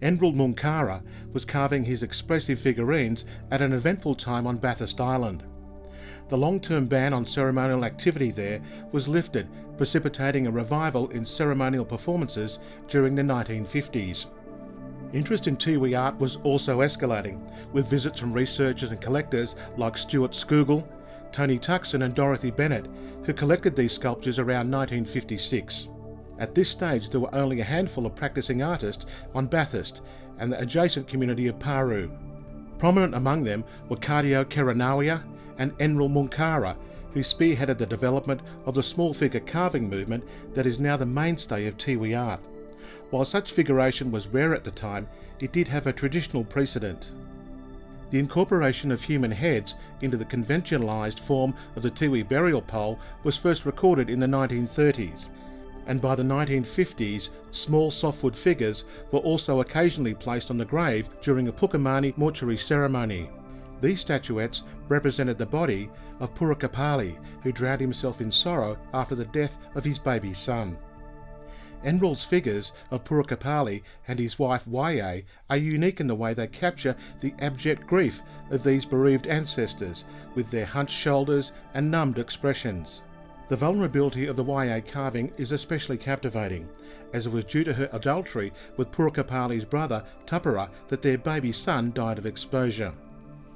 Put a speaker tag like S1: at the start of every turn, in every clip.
S1: Enril Munkara was carving his expressive figurines at an eventful time on Bathurst Island. The long-term ban on ceremonial activity there was lifted, precipitating a revival in ceremonial performances during the 1950s. Interest in Tiwi art was also escalating, with visits from researchers and collectors like Stuart Scougall, Tony Tuckson and Dorothy Bennett, who collected these sculptures around 1956. At this stage there were only a handful of practicing artists on Bathurst and the adjacent community of Paru. Prominent among them were Cardio Keranawia and Enril Munkara, who spearheaded the development of the small figure carving movement that is now the mainstay of Tiwi art. While such figuration was rare at the time, it did have a traditional precedent. The incorporation of human heads into the conventionalised form of the Tiwi burial pole was first recorded in the 1930s, and by the 1950s, small softwood figures were also occasionally placed on the grave during a Pukamani mortuary ceremony. These statuettes represented the body of Purukapali, who drowned himself in sorrow after the death of his baby son. Enril's figures of Purukapali and his wife Waye are unique in the way they capture the abject grief of these bereaved ancestors with their hunched shoulders and numbed expressions. The vulnerability of the Waye carving is especially captivating, as it was due to her adultery with Purukapali's brother Tupara that their baby son died of exposure.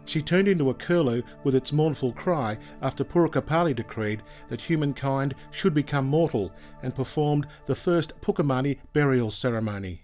S1: She turned into a curlew with its mournful cry after Purukapali decreed that humankind should become mortal and performed the first Pukamani burial ceremony.